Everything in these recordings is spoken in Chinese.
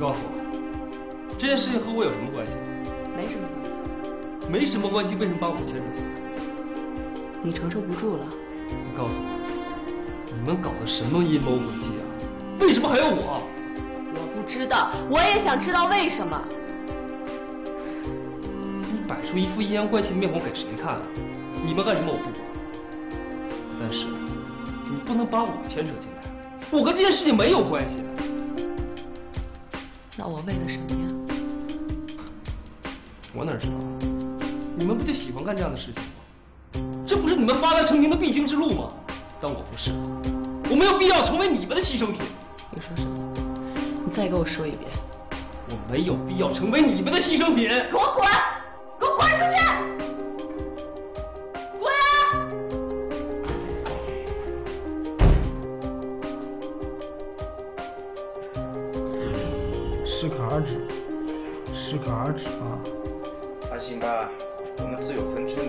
告诉我，这件事情和我有什么关系？没什么关系。没什么关系，为什么把我牵扯进来？你承受不住了。你告诉我，你们搞的什么阴谋诡计啊？为什么还有我？我不知道，我也想知道为什么。你摆出一副阴阳怪气的面孔给谁看啊？你们干什么我不管，但是你不能把我牵扯进来，我跟这件事情没有关系。那我为了什么呀？我哪知道？你们不就喜欢干这样的事情吗？这不是你们发达成名的必经之路吗？但我不是，我没有必要成为你们的牺牲品。你说什么？你再给我说一遍。我没有必要成为你们的牺牲品。给我滚！给我滚出去！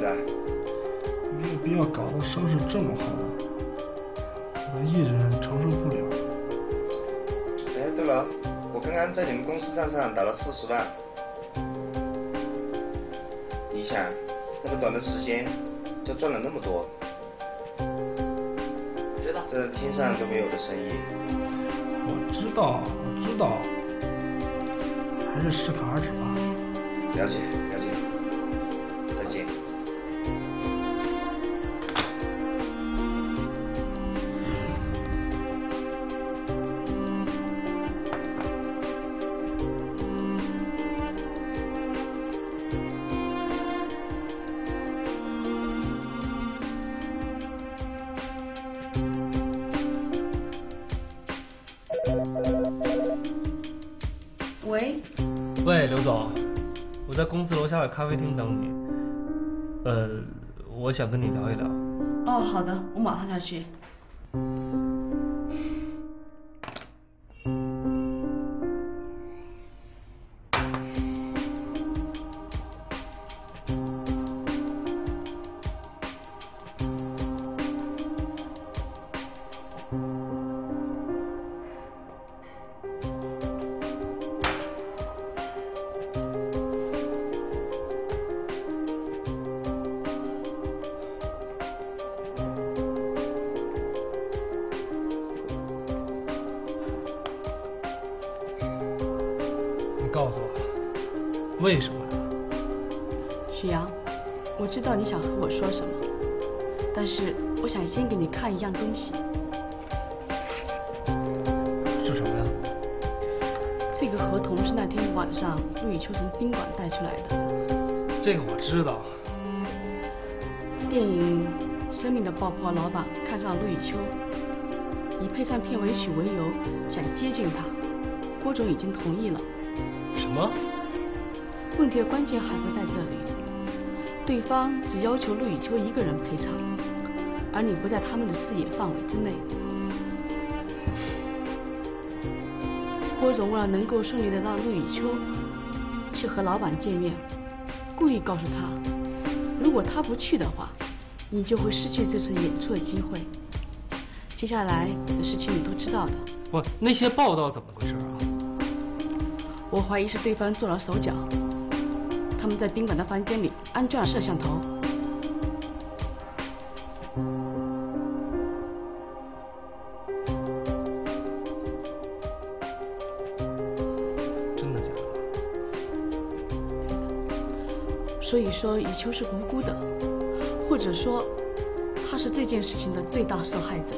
自有分寸的。没有必要搞得声势这么浩大，我一人承受不了。哎，对了，我刚刚在你们公司账上打了四十万。你想，那么短的时间就赚了那么多，知道。这天上都没有的生意。我知道，我知道，还是适可而止吧。了解，了解。公司楼下的咖啡厅等你。呃，我想跟你聊一聊。哦，好的，我马上就去。为什么？许阳，我知道你想和我说什么，但是我想先给你看一样东西。是什么呀？这个合同是那天晚上陆雨秋从宾馆带出来的。这个我知道。电影《生命的爆破》老板看上陆雨秋，以配上片尾曲为由想接近她，郭总已经同意了。什么？问题的关键还会在这里，对方只要求陆雨秋一个人赔偿，而你不在他们的视野范围之内。郭总为了能够顺利的让陆雨秋去和老板见面，故意告诉他，如果他不去的话，你就会失去这次演出的机会。接下来的事情你都知道的。不，那些报道怎么回事啊？我怀疑是对方做了手脚，他们在宾馆的房间里安装了摄像头。真的假的？所以说以秋是无辜的，或者说他是这件事情的最大受害者。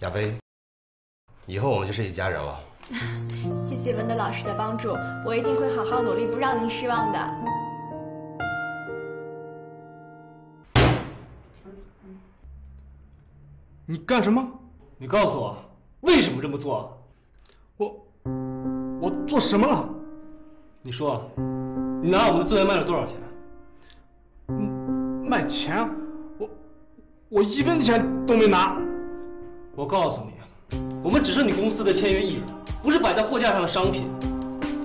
亚飞，以后我们就是一家人了。谢谢文德老师的帮助，我一定会好好努力，不让您失望的。你干什么？你告诉我，为什么这么做？我我做什么了？你说，你拿我们的资源卖了多少钱？嗯，卖钱？我我一分钱都没拿。我告诉你，我们只是你公司的签约艺人，不是摆在货架上的商品。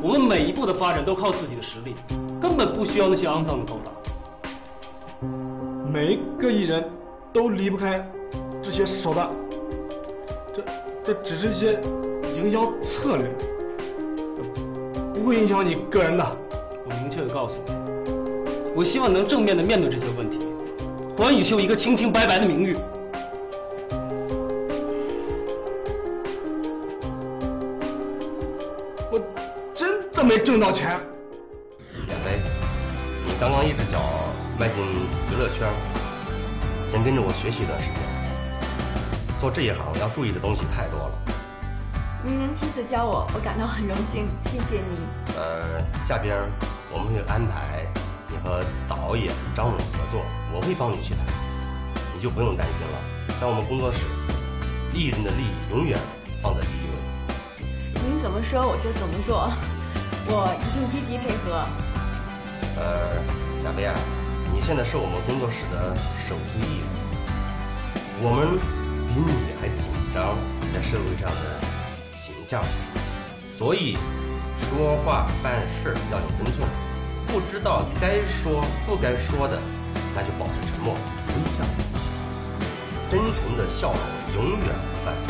我们每一步的发展都靠自己的实力，根本不需要那些肮脏的勾当。每一个艺人都离不开这些手段，这这只是一些营销策略，不会影响你个人的。我明确的告诉你，我希望能正面的面对这些问题，还雨秀一个清清白白的名誉。没挣到钱。亚飞，你刚刚一只脚迈进娱乐圈，先跟着我学习一段时间。做这一行要注意的东西太多了。您能亲自教我，我感到很荣幸，谢谢您。呃，下边我们会安排你和导演张总合作，我会帮你去谈，你就不用担心了。在我们工作室，艺人的利益永远放在第一位。您怎么说我就怎么做，我一定积极配合。呃，亚飞啊，你现在是我们工作室的首席艺人，我们比你还紧张在社会上的形象，所以说话办事要有分寸，不知道该说不该说的，那就保持沉默，微笑，真诚的笑容永远不犯错。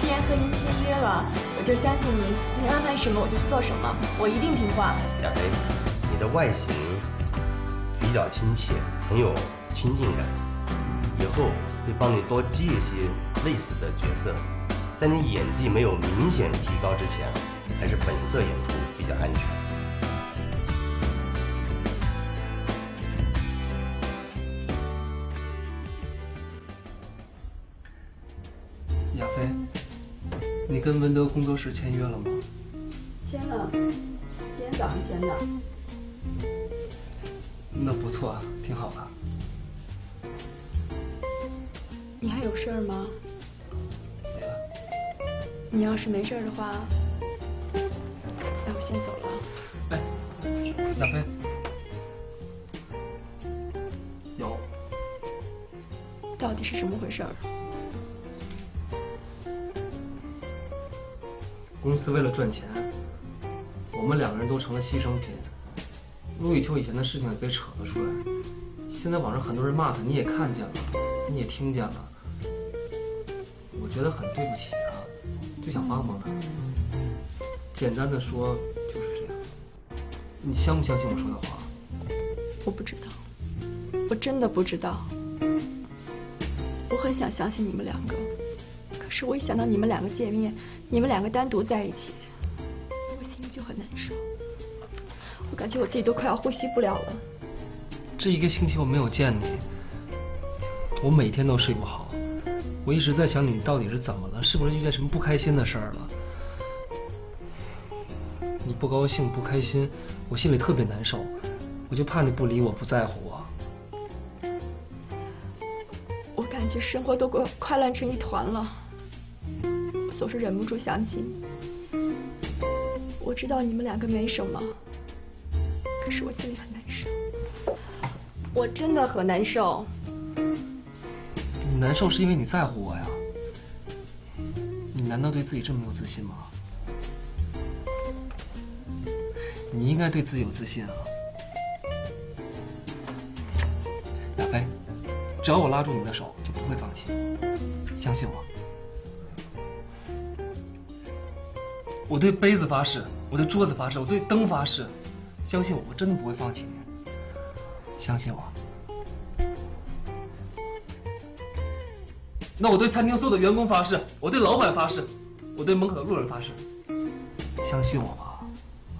既然和您签约了，我就相信您，您安排什么我就做什么，我一定听话。亚飞，你的外形比较亲切，很有亲近感，以后会帮你多接一些类似的角色。在你演技没有明显提高之前，还是本色演出比较安全。跟文德工作室签约了吗？签了，今天早上签的。那不错啊，挺好的。你还有事儿吗？没了。你要是没事儿的话，那我先走了。哎，亚飞，有，到底是什么回事儿？公司为了赚钱，我们两个人都成了牺牲品。陆雨秋以前的事情也被扯了出来，现在网上很多人骂他，你也看见了，你也听见了。我觉得很对不起他，就想帮帮他。简单的说就是这样。你相不相信我说的话？我不知道，我真的不知道。我很想相信你们两个，是我一想到你们两个见面，你们两个单独在一起，我心里就很难受。我感觉我自己都快要呼吸不了了。这一个星期我没有见你，我每天都睡不好。我一直在想你到底是怎么了，是不是遇见什么不开心的事儿了？你不高兴、不开心，我心里特别难受。我就怕你不理我、不在乎我。我感觉生活都快快乱成一团了，我总是忍不住想起你。我知道你们两个没什么，可是我心里很难受，我真的很难受。你难受是因为你在乎我呀？你难道对自己这么没有自信吗？你应该对自己有自信啊，亚飞，只要我拉住你的手，我对杯子发誓，我对桌子发誓，我对灯发誓，相信我，我真的不会放弃你，相信我。那我对餐厅所有的员工发誓，我对老板发誓，我对门口的路人发誓，相信我吧，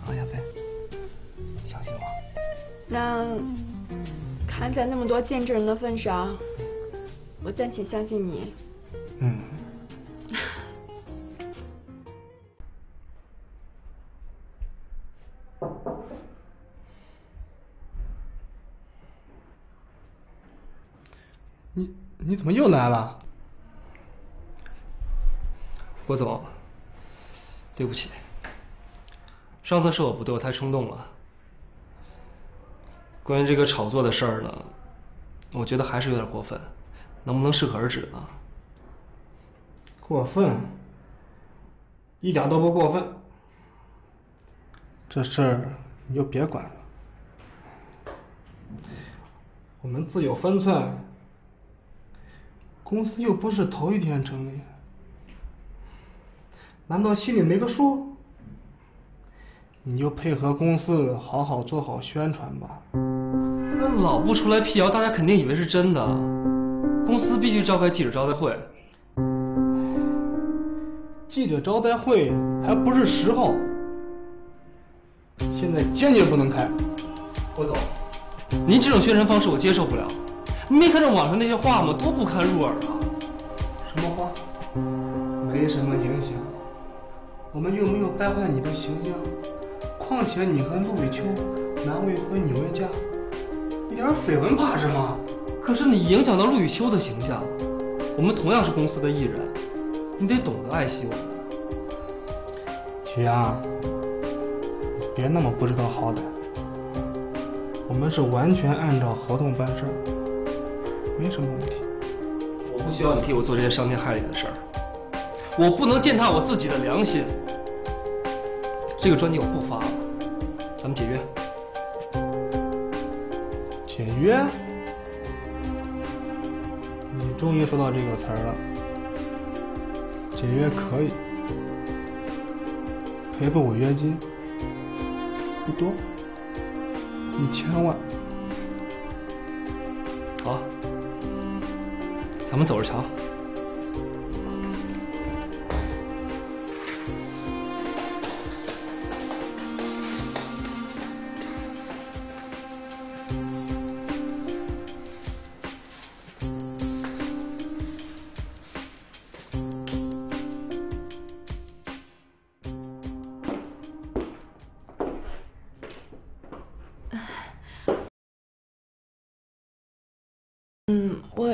王，亚飞，相信我。那看在那么多见证人的份上，我暂且相信你。嗯。怎么又来了？郭总，对不起，上次是我不对，我太冲动了。关于这个炒作的事儿呢，我觉得还是有点过分，能不能适可而止呢？过分？一点都不过分。这事儿你就别管了，我们自有分寸。公司又不是头一天成立，难道心里没个数？你就配合公司好好做好宣传吧。那老不出来辟谣，大家肯定以为是真的。公司必须召开记者招待会。记者招待会还不是时候，现在坚决不能开。郭总，您这种宣传方式我接受不了。你没看着网上那些话吗？多不堪入耳啊！什么话？没什么影响，我们又没有败坏你的形象。况且你和陆雨秋男未婚女未嫁，一点绯闻怕什么？可是你影响到陆雨秋的形象，我们同样是公司的艺人，你得懂得爱惜我们。许阳，别那么不知道好歹。我们是完全按照合同办事，没什么问题。我不需要你替我做这些伤天害理的事儿，我不能践踏我自己的良心。这个专辑我不发了，咱们解约。解约？你终于说到这个词儿了。解约可以，赔个违约金，不多，一千万。好，我们走着瞧。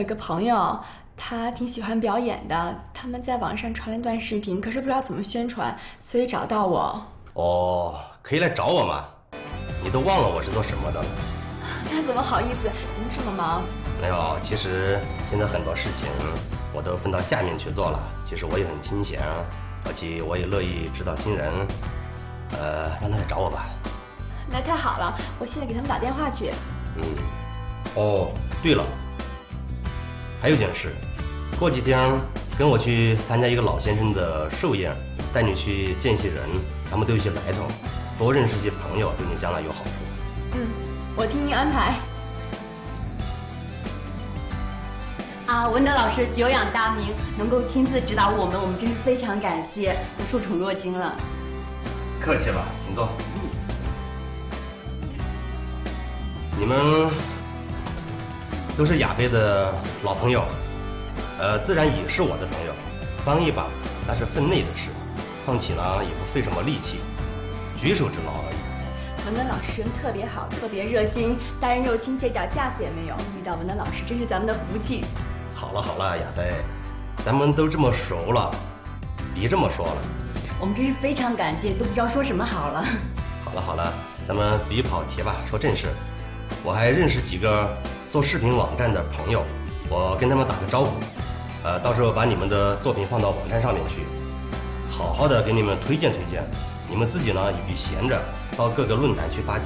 一个朋友，他挺喜欢表演的，他们在网上传了一段视频，可是不知道怎么宣传，所以找到我。哦，可以来找我吗？你都忘了我是做什么的了？那怎么好意思？您这么忙。没有，其实现在很多事情我都分到下面去做了。其实我也很清闲，而且我也乐意指导新人。呃，让他来找我吧。那太好了，我现在给他们打电话去。嗯。哦，对了。还有件事，过几天跟我去参加一个老先生的寿宴，带你去见些人，他们都有些来头，多认识些朋友，对你将来有好处。嗯，我听您安排。啊，文德老师久仰大名，能够亲自指导我们，我们真是非常感谢，都受宠若惊了。客气了，请坐。你们。都是亚飞的老朋友，呃，自然也是我的朋友。帮一把那是分内的事，况且呢也不费什么力气，举手之劳而已。文德老师人特别好，特别热心，待人又亲切，一点架子也没有。遇到文德老师真是咱们的福气。好了好了，亚飞，咱们都这么熟了，别这么说了。我们真是非常感谢，都不知道说什么好了。好了好了，咱们别跑题吧，说正事。我还认识几个。做视频网站的朋友，我跟他们打个招呼，呃，到时候把你们的作品放到网站上面去，好好的给你们推荐推荐。你们自己呢也别闲着，到各个论坛去发帖。